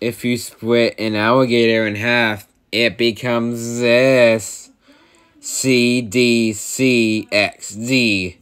if you split an alligator in half, it becomes this. C D C X D.